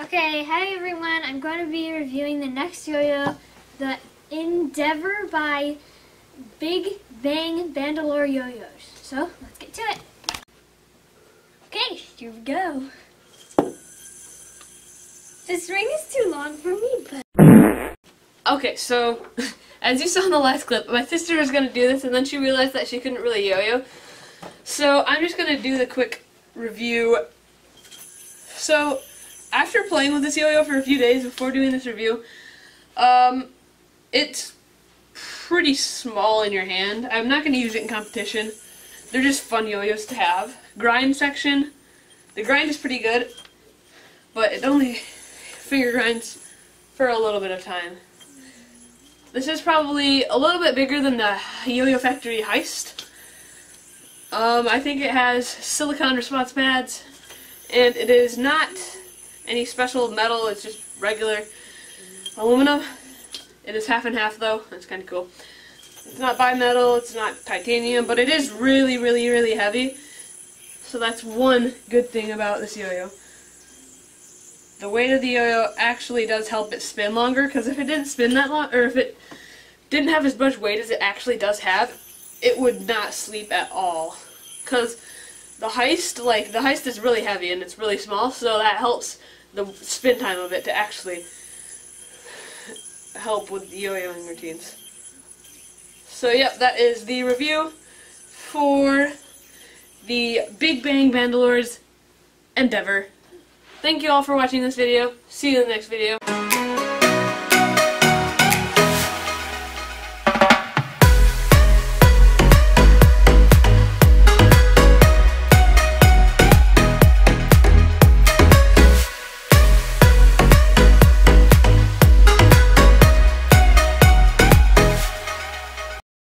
Okay, hi everyone. I'm going to be reviewing the next yo-yo, the Endeavor by Big Bang Bandalore Yo-Yos. So, let's get to it. Okay, here we go. This ring is too long for me, but... Okay, so, as you saw in the last clip, my sister was going to do this and then she realized that she couldn't really yo-yo. So, I'm just going to do the quick review. So, after playing with this yo-yo for a few days before doing this review, um, it's pretty small in your hand. I'm not going to use it in competition. They're just fun yo-yos to have. Grind section, the grind is pretty good, but it only finger grinds for a little bit of time. This is probably a little bit bigger than the Yo-Yo Factory Heist. Um, I think it has silicone response pads, and it is not any special metal, it's just regular aluminum. It is half and half though, that's kind of cool. It's not bimetal, it's not titanium, but it is really, really, really heavy. So that's one good thing about this yo-yo. The weight of the yo-yo actually does help it spin longer, because if it didn't spin that long, or if it didn't have as much weight as it actually does have, it would not sleep at all. Because the heist, like, the heist is really heavy and it's really small, so that helps the spin time of it to actually help with yo-yoing routines. So yep, that is the review for the Big Bang Bandalore's Endeavor. Thank you all for watching this video. See you in the next video.